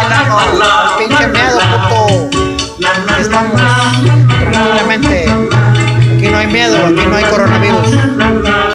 Chilango, pinche miedo, puto. Estamos tranquilamente. Aquí no hay miedo, aquí no hay coronavirus.